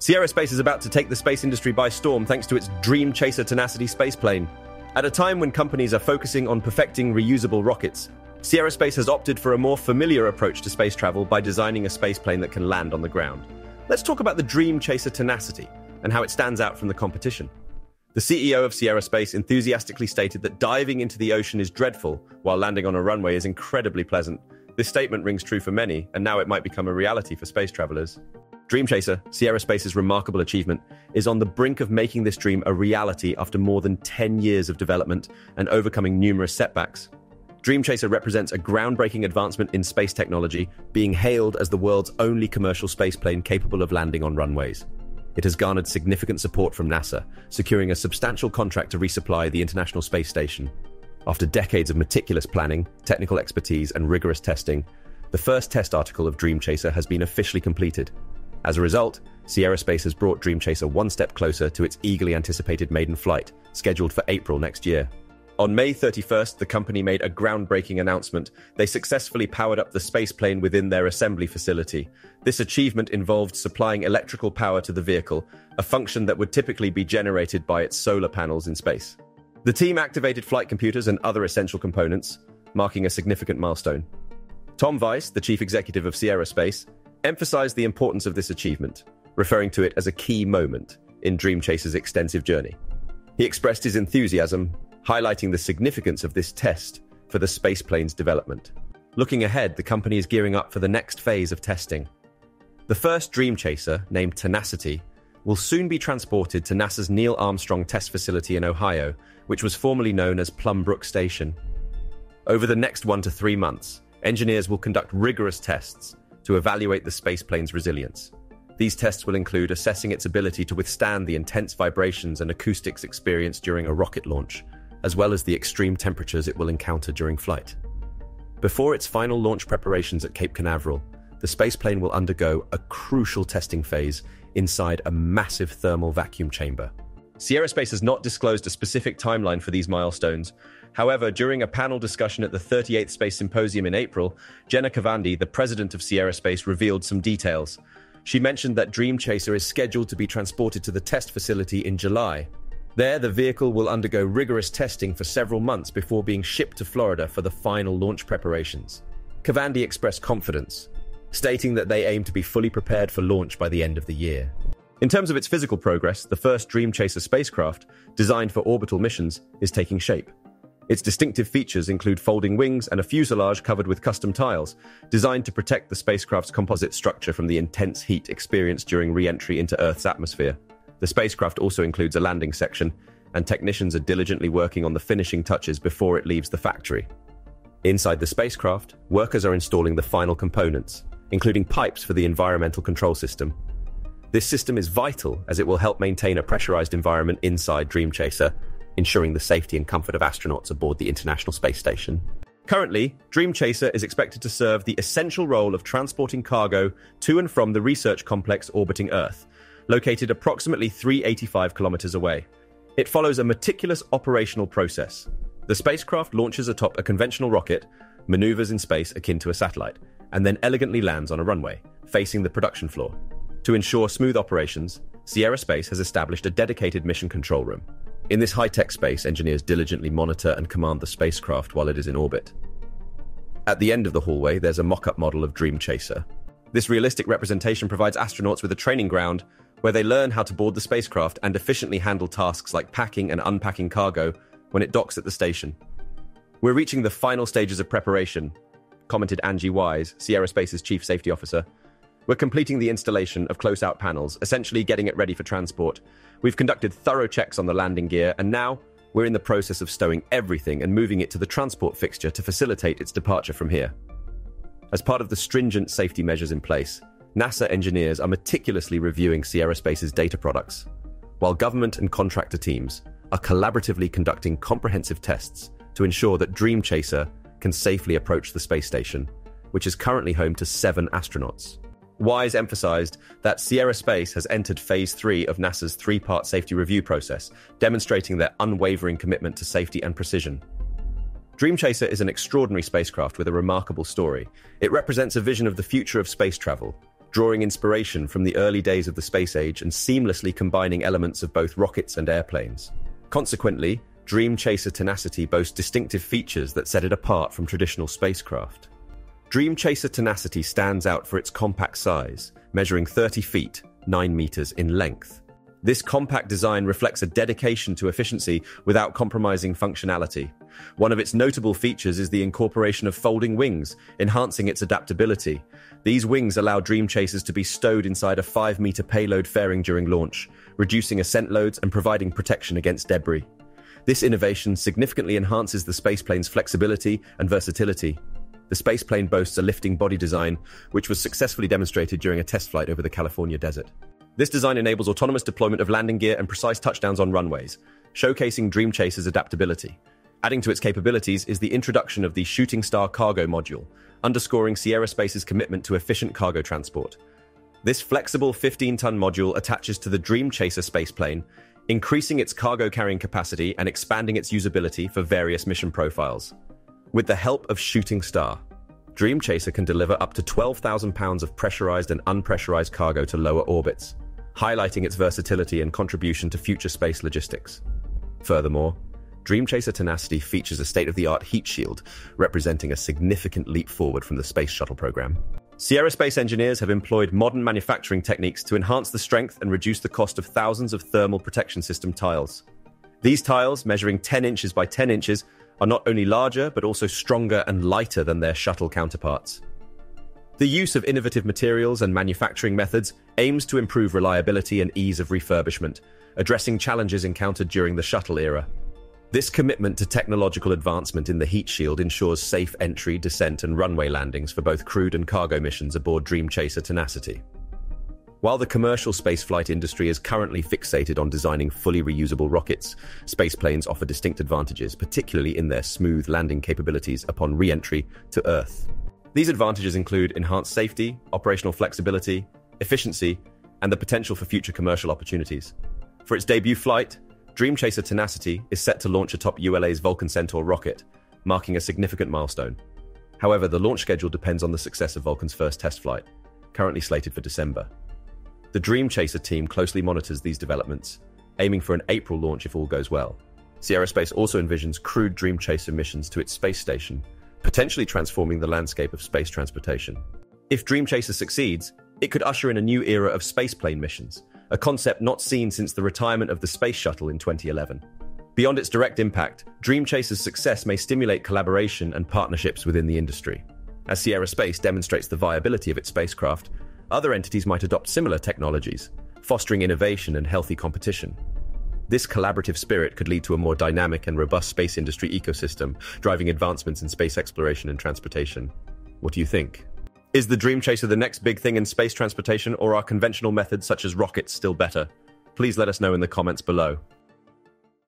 Sierra Space is about to take the space industry by storm thanks to its Dream Chaser Tenacity spaceplane. At a time when companies are focusing on perfecting reusable rockets, Sierra Space has opted for a more familiar approach to space travel by designing a spaceplane that can land on the ground. Let's talk about the Dream Chaser Tenacity and how it stands out from the competition. The CEO of Sierra Space enthusiastically stated that diving into the ocean is dreadful, while landing on a runway is incredibly pleasant. This statement rings true for many, and now it might become a reality for space travelers. Dream Chaser, Sierra Space's remarkable achievement, is on the brink of making this dream a reality after more than 10 years of development and overcoming numerous setbacks. Dream Chaser represents a groundbreaking advancement in space technology, being hailed as the world's only commercial spaceplane capable of landing on runways. It has garnered significant support from NASA, securing a substantial contract to resupply the International Space Station. After decades of meticulous planning, technical expertise, and rigorous testing, the first test article of Dream Chaser has been officially completed, as a result, Sierra Space has brought Dream Chaser one step closer to its eagerly anticipated maiden flight, scheduled for April next year. On May 31st, the company made a groundbreaking announcement. They successfully powered up the spaceplane within their assembly facility. This achievement involved supplying electrical power to the vehicle, a function that would typically be generated by its solar panels in space. The team activated flight computers and other essential components, marking a significant milestone. Tom Vice, the chief executive of Sierra Space, emphasized the importance of this achievement, referring to it as a key moment in Dream Chaser's extensive journey. He expressed his enthusiasm, highlighting the significance of this test for the spaceplane's development. Looking ahead, the company is gearing up for the next phase of testing. The first Dream Chaser, named Tenacity, will soon be transported to NASA's Neil Armstrong Test Facility in Ohio, which was formerly known as Plum Brook Station. Over the next one to three months, engineers will conduct rigorous tests to evaluate the spaceplane's resilience. These tests will include assessing its ability to withstand the intense vibrations and acoustics experienced during a rocket launch, as well as the extreme temperatures it will encounter during flight. Before its final launch preparations at Cape Canaveral, the spaceplane will undergo a crucial testing phase inside a massive thermal vacuum chamber. Sierra Space has not disclosed a specific timeline for these milestones, However, during a panel discussion at the 38th Space Symposium in April, Jenna Kavandi, the president of Sierra Space, revealed some details. She mentioned that Dream Chaser is scheduled to be transported to the test facility in July. There, the vehicle will undergo rigorous testing for several months before being shipped to Florida for the final launch preparations. Kavandi expressed confidence, stating that they aim to be fully prepared for launch by the end of the year. In terms of its physical progress, the first Dream Chaser spacecraft, designed for orbital missions, is taking shape. Its distinctive features include folding wings and a fuselage covered with custom tiles, designed to protect the spacecraft's composite structure from the intense heat experienced during re entry into Earth's atmosphere. The spacecraft also includes a landing section, and technicians are diligently working on the finishing touches before it leaves the factory. Inside the spacecraft, workers are installing the final components, including pipes for the environmental control system. This system is vital as it will help maintain a pressurized environment inside Dream Chaser ensuring the safety and comfort of astronauts aboard the International Space Station. Currently, Dream Chaser is expected to serve the essential role of transporting cargo to and from the research complex orbiting Earth, located approximately 385 kilometers away. It follows a meticulous operational process. The spacecraft launches atop a conventional rocket, maneuvers in space akin to a satellite, and then elegantly lands on a runway, facing the production floor. To ensure smooth operations, Sierra Space has established a dedicated mission control room. In this high-tech space, engineers diligently monitor and command the spacecraft while it is in orbit. At the end of the hallway, there's a mock-up model of Dream Chaser. This realistic representation provides astronauts with a training ground where they learn how to board the spacecraft and efficiently handle tasks like packing and unpacking cargo when it docks at the station. We're reaching the final stages of preparation, commented Angie Wise, Sierra Space's chief safety officer. We're completing the installation of close out panels, essentially getting it ready for transport. We've conducted thorough checks on the landing gear, and now we're in the process of stowing everything and moving it to the transport fixture to facilitate its departure from here. As part of the stringent safety measures in place, NASA engineers are meticulously reviewing Sierra Space's data products, while government and contractor teams are collaboratively conducting comprehensive tests to ensure that Dream Chaser can safely approach the space station, which is currently home to seven astronauts. Wise emphasized that Sierra Space has entered phase three of NASA's three part safety review process, demonstrating their unwavering commitment to safety and precision. Dream Chaser is an extraordinary spacecraft with a remarkable story. It represents a vision of the future of space travel, drawing inspiration from the early days of the space age and seamlessly combining elements of both rockets and airplanes. Consequently, Dream Chaser Tenacity boasts distinctive features that set it apart from traditional spacecraft. Dream Chaser Tenacity stands out for its compact size, measuring 30 feet, 9 meters in length. This compact design reflects a dedication to efficiency without compromising functionality. One of its notable features is the incorporation of folding wings, enhancing its adaptability. These wings allow Dream Chasers to be stowed inside a 5 meter payload fairing during launch, reducing ascent loads and providing protection against debris. This innovation significantly enhances the spaceplane's flexibility and versatility. The spaceplane boasts a lifting body design, which was successfully demonstrated during a test flight over the California desert. This design enables autonomous deployment of landing gear and precise touchdowns on runways, showcasing Dream Chaser's adaptability. Adding to its capabilities is the introduction of the Shooting Star cargo module, underscoring Sierra Space's commitment to efficient cargo transport. This flexible 15-ton module attaches to the Dream Chaser spaceplane, increasing its cargo carrying capacity and expanding its usability for various mission profiles. With the help of Shooting Star, Dream Chaser can deliver up to 12,000 pounds of pressurized and unpressurized cargo to lower orbits, highlighting its versatility and contribution to future space logistics. Furthermore, Dream Chaser Tenacity features a state-of-the-art heat shield, representing a significant leap forward from the Space Shuttle program. Sierra Space engineers have employed modern manufacturing techniques to enhance the strength and reduce the cost of thousands of thermal protection system tiles. These tiles, measuring 10 inches by 10 inches, are not only larger but also stronger and lighter than their shuttle counterparts. The use of innovative materials and manufacturing methods aims to improve reliability and ease of refurbishment, addressing challenges encountered during the shuttle era. This commitment to technological advancement in the heat shield ensures safe entry, descent, and runway landings for both crewed and cargo missions aboard Dream Chaser Tenacity. While the commercial spaceflight industry is currently fixated on designing fully reusable rockets, spaceplanes offer distinct advantages, particularly in their smooth landing capabilities upon re entry to Earth. These advantages include enhanced safety, operational flexibility, efficiency, and the potential for future commercial opportunities. For its debut flight, Dream Chaser Tenacity is set to launch atop ULA's Vulcan Centaur rocket, marking a significant milestone. However, the launch schedule depends on the success of Vulcan's first test flight, currently slated for December. The Dream Chaser team closely monitors these developments, aiming for an April launch if all goes well. Sierra Space also envisions crewed Dream Chaser missions to its space station potentially transforming the landscape of space transportation. If Dream Chaser succeeds, it could usher in a new era of spaceplane missions, a concept not seen since the retirement of the Space Shuttle in 2011. Beyond its direct impact, Dream Chaser's success may stimulate collaboration and partnerships within the industry. As Sierra Space demonstrates the viability of its spacecraft, other entities might adopt similar technologies, fostering innovation and healthy competition. This collaborative spirit could lead to a more dynamic and robust space industry ecosystem, driving advancements in space exploration and transportation. What do you think? Is the Dream Chaser the next big thing in space transportation, or are conventional methods such as rockets still better? Please let us know in the comments below.